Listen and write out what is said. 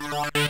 Bye.